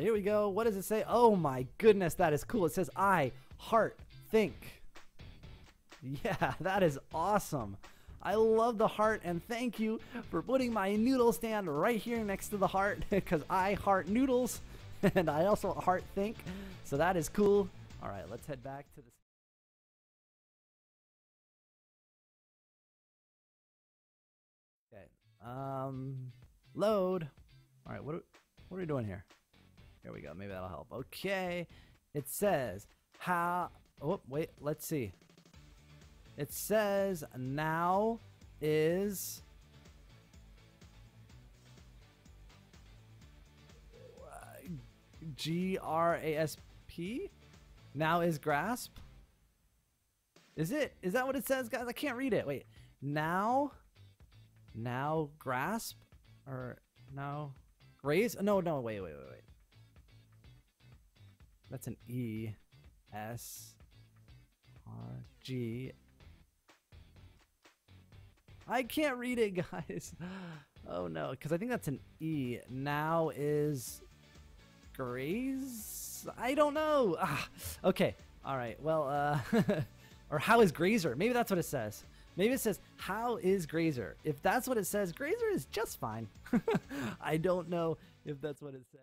here we go. What does it say? Oh my goodness, that is cool. It says I heart think. Yeah, that is awesome. I love the heart and thank you for putting my noodle stand right here next to the heart because I heart noodles and I also heart think. So that is cool. All right, let's head back to the. Okay. Um, load. All right, what are, what are we doing here? Here we go. Maybe that'll help. Okay. It says how. Oh wait. Let's see. It says now is G R A S P. Now is grasp. Is it? Is that what it says, guys? I can't read it. Wait. Now. Now grasp or now raise? No, no. Wait, wait, wait, wait. That's an E S R G I can't read it, guys. Oh no, because I think that's an E. Now is Graze? I don't know. Ah, okay. All right. Well, uh, or how is Grazer? Maybe that's what it says. Maybe it says, how is Grazer? If that's what it says, Grazer is just fine. I don't know if that's what it said.